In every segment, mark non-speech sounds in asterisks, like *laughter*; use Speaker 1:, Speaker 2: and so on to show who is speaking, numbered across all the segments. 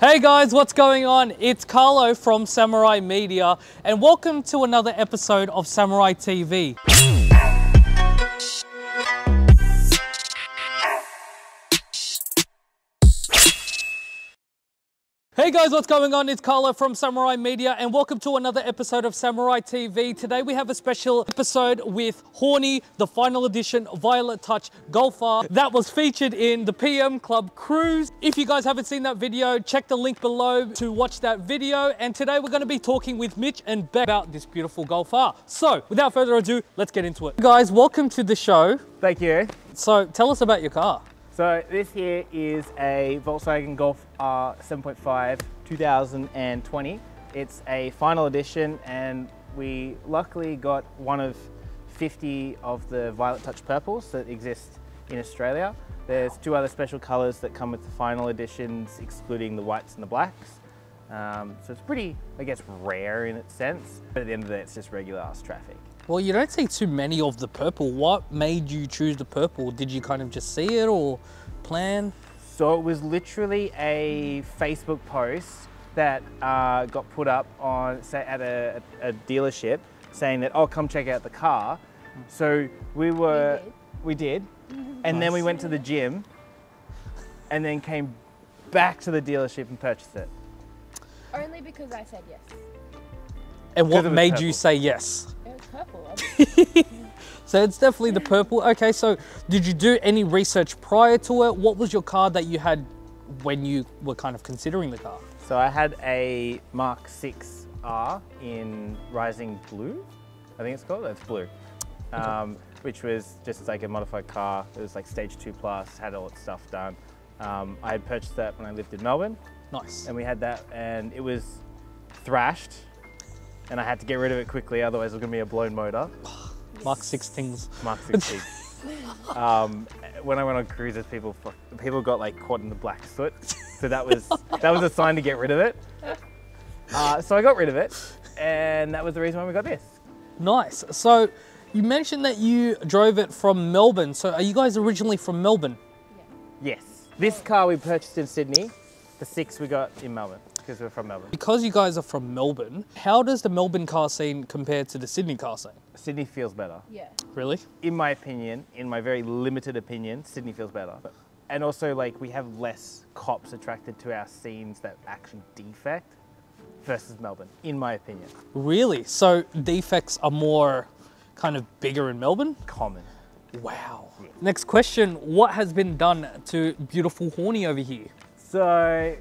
Speaker 1: Hey guys, what's going on? It's Carlo from Samurai Media, and welcome to another episode of Samurai TV. Hey guys, what's going on? It's Carlo from Samurai Media and welcome to another episode of Samurai TV. Today we have a special episode with Horny, the final edition Violet Touch Golf R that was featured in the PM Club Cruise. If you guys haven't seen that video, check the link below to watch that video. And today we're going to be talking with Mitch and Beck about this beautiful Golf R. So without further ado, let's get into it. Guys, welcome to the show.
Speaker 2: Thank you.
Speaker 1: So tell us about your car.
Speaker 2: So this here is a Volkswagen Golf R 7.5 2020. It's a final edition and we luckily got one of 50 of the Violet Touch Purples that exist in Australia. There's two other special colours that come with the final editions, excluding the whites and the blacks. Um, so it's pretty, I guess, rare in its sense, but at the end of the day, it's just regular ass traffic.
Speaker 1: Well, you don't see too many of the purple. What made you choose the purple? Did you kind of just see it or plan?
Speaker 2: So it was literally a Facebook post that uh, got put up on say, at a, a, dealership saying that, oh, come check out the car. So we were, we did, we did. and nice. then we went to the gym and then came back to the dealership and purchased it.
Speaker 3: Only because I said yes.
Speaker 1: And what made purple. you say yes?
Speaker 3: It was purple. *laughs*
Speaker 1: so it's definitely the purple. Okay, so did you do any research prior to it? What was your car that you had when you were kind of considering the car?
Speaker 2: So I had a Mark 6R in Rising Blue, I think it's called, that's blue. Um, which was just like a modified car. It was like stage two plus, had all its stuff done. Um, I had purchased that when I lived in Melbourne.
Speaker 1: Nice.
Speaker 2: And we had that and it was thrashed and I had to get rid of it quickly, otherwise it was going to be a blown motor. *sighs*
Speaker 1: Mark 16
Speaker 2: Mark 16. *laughs* um, when I went on cruises, people people got like caught in the black soot, so that was *laughs* that was a sign to get rid of it. Uh, so I got rid of it, and that was the reason why we got this.
Speaker 1: Nice. So you mentioned that you drove it from Melbourne. So are you guys originally from Melbourne?
Speaker 2: Yeah. Yes. This car we purchased in Sydney. The six we got in Melbourne because we're from Melbourne.
Speaker 1: Because you guys are from Melbourne, how does the Melbourne car scene compare to the Sydney car scene?
Speaker 2: Sydney feels better.
Speaker 3: Yeah.
Speaker 1: Really?
Speaker 2: In my opinion, in my very limited opinion, Sydney feels better. And also, like, we have less cops attracted to our scenes that actually defect versus Melbourne, in my opinion.
Speaker 1: Really? So defects are more kind of bigger in Melbourne?
Speaker 2: Common.
Speaker 1: Wow. Yeah. Next question, what has been done to beautiful Horny over here?
Speaker 2: So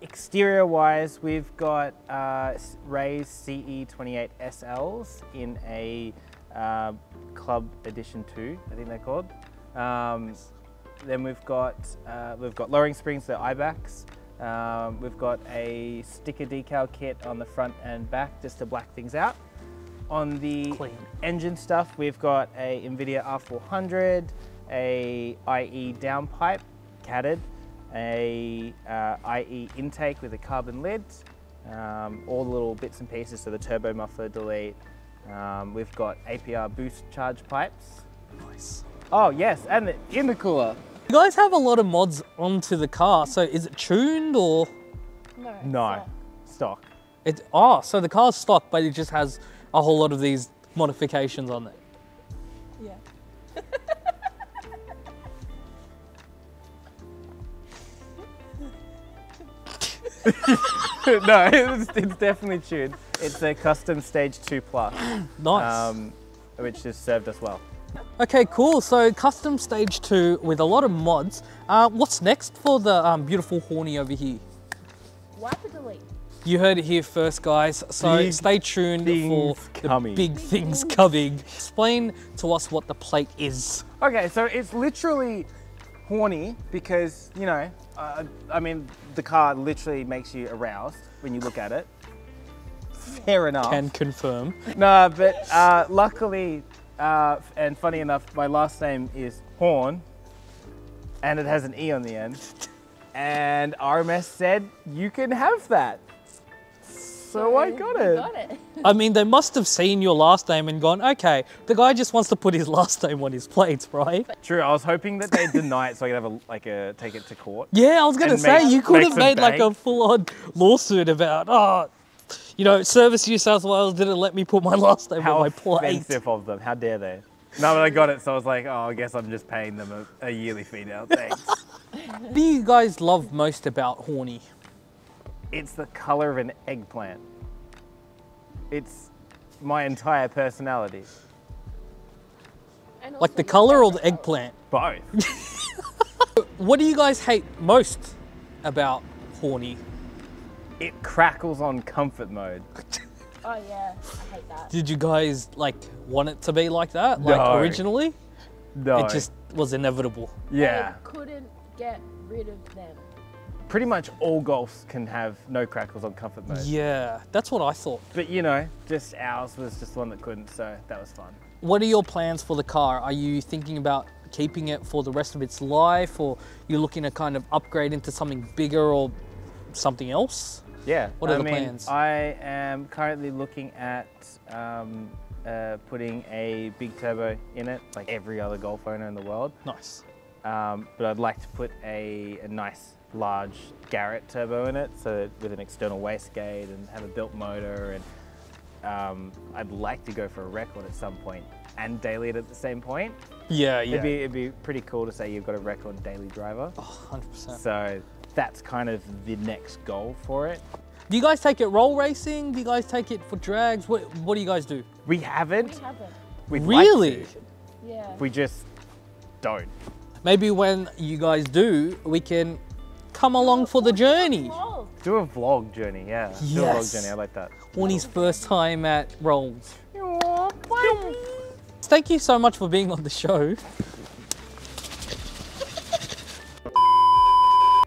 Speaker 2: Exterior wise, we've got uh, Rays CE28 SLs in a uh, Club Edition 2, I think they're called. Um, then we've got uh, we've got lowering springs, the Eibachs. Um, we've got a sticker decal kit on the front and back just to black things out. On the Clean. engine stuff, we've got a NVIDIA R400, a IE downpipe, catted, a uh, IE intake with a carbon lid, um, all the little bits and pieces, so the turbo muffler delete. Um, we've got APR boost charge pipes.
Speaker 1: Nice.
Speaker 2: Oh yes, and the intercooler.
Speaker 1: You guys have a lot of mods onto the car, so is it tuned or?
Speaker 3: No.
Speaker 2: No, stock.
Speaker 1: It, oh, so the car's stock, but it just has a whole lot of these modifications on it.
Speaker 3: Yeah. *laughs*
Speaker 2: no, *laughs* it's, it's, definitely tuned. It's a custom stage 2 plus. *gasps*
Speaker 1: nice.
Speaker 2: Um, which has served us well.
Speaker 1: Okay, cool. So custom stage 2 with a lot of mods. Uh, what's next for the um, beautiful Horny over here?
Speaker 3: Wiper delete.
Speaker 1: You heard it here first, guys. So big stay tuned for
Speaker 2: coming.
Speaker 1: the big things coming. Explain to us what the plate is.
Speaker 2: Okay, so it's literally horny because, you know, uh, I mean, the car literally makes you aroused when you look at it. Fair enough.
Speaker 1: Can confirm.
Speaker 2: No, but uh, luckily, uh, and funny enough, my last name is Horn, and it has an E on the end. And RMS said, you can have that. So I got it.
Speaker 3: Got it.
Speaker 1: I mean, they must have seen your last name and gone, okay, the guy just wants to put his *laughs* last name on his plates, right?
Speaker 2: True. I was hoping that they'd deny it so I could have a like a take it to court.
Speaker 1: Yeah, I was gonna say
Speaker 2: make-
Speaker 1: you could have
Speaker 2: some
Speaker 1: made like a full-on lawsuit about, oh, you know, Service New South Wales didn't let me put my *laughs* last name
Speaker 2: How
Speaker 1: on my plate.
Speaker 2: How offensive of them! How dare they? No, but I got it, so I was like, oh, I guess I'm just paying them a, a yearly fee now. Thanks. *laughs*
Speaker 1: What do you guys love most about Horny?
Speaker 2: It's the color of an eggplant. It's my entire personality.
Speaker 3: And
Speaker 1: Like the color or the eggplant?
Speaker 2: Both. *laughs* *laughs*
Speaker 1: What do you guys hate most about Horny?
Speaker 2: it crackles on comfort mode. *laughs*
Speaker 3: Oh yeah, I hate that.
Speaker 1: Did you guys like want it to be like that, like
Speaker 2: No.
Speaker 1: originally?
Speaker 2: No.
Speaker 1: It just was inevitable.
Speaker 2: yeah.
Speaker 3: I couldn't get rid of them.
Speaker 2: Pretty much all golfs can have no crackles on comfort mode.
Speaker 1: Yeah, that's what I thought.
Speaker 2: But you know, just ours was just one that couldn't, so that was fun.
Speaker 1: What are your plans for the car? Are you thinking about keeping it for the rest of its life, or you're looking to kind of upgrade into something bigger or something else?
Speaker 2: Yeah.
Speaker 1: What are
Speaker 2: I
Speaker 1: the
Speaker 2: mean,
Speaker 1: plans?
Speaker 2: I am currently looking at um, uh, putting a big turbo in it, like every other Golf owner in the world.
Speaker 1: Nice.
Speaker 2: Um, but I'd like to put a, a nice large Garrett turbo in it, so that with an external wastegate and have a built motor. And um, I'd like to go for a record at some point and daily it at the same point.
Speaker 1: Yeah, yeah.
Speaker 2: It'd be it'd be pretty cool to say you've got a record daily driver.
Speaker 1: Oh, 100%.
Speaker 2: So that's kind of the next goal for it.
Speaker 1: Do you guys take it roll racing? Do you guys take it for drags? What What do you guys do?
Speaker 2: We
Speaker 3: We
Speaker 2: haven't.
Speaker 3: We haven't.
Speaker 2: We'd like
Speaker 1: Really?
Speaker 2: to.
Speaker 3: Yeah.
Speaker 2: We just don't.
Speaker 1: Maybe when you guys do, we can come along for the journey.
Speaker 2: Do a vlog journey, yeah. Do a vlog journey. I like that.
Speaker 1: Horny's first time at Rolls. Thank you so much for being on the show.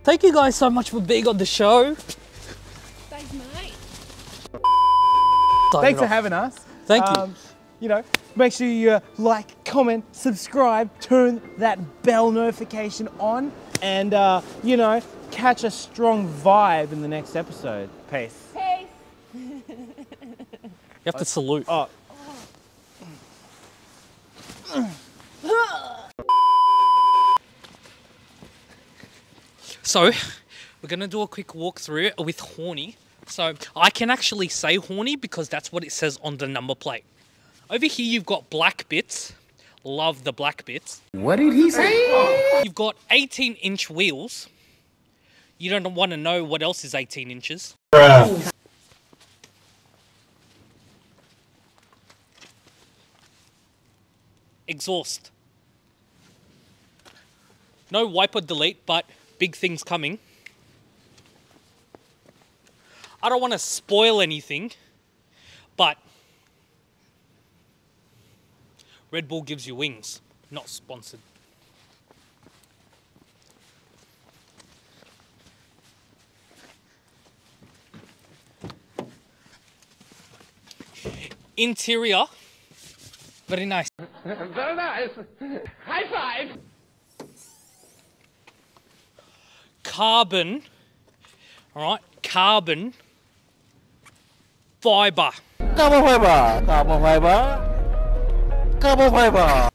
Speaker 1: Thank you guys so much for being on the show.
Speaker 3: thanks, mate.
Speaker 2: Thanks for having us.
Speaker 1: Thank you.
Speaker 2: Um, you know, make sure you uh, like, comment, subscribe, turn that bell notification on, and uh, you know, catch a strong vibe in the next episode. Peace.
Speaker 3: Peace.
Speaker 1: You have to salute.
Speaker 2: Oh,
Speaker 1: So, we're gonna do a quick walkthrough with Horny. So, I can actually say Horny because that's what it says on the number plate. Over here, you've got black bits. Love the black bits.
Speaker 4: What did he say?
Speaker 1: You've got 18 inch wheels. You don't want to know what else is 18 inches. Exhaust. No wipe or delete, but big things coming. I don't want to spoil anything, but Red Bull gives you wings. Not sponsored. Interior, very nice.
Speaker 4: Very nice. High five.
Speaker 1: Carbon, all right, carbon fiber.
Speaker 4: Carbon fiber. Carbon fiber. Carbon fiber.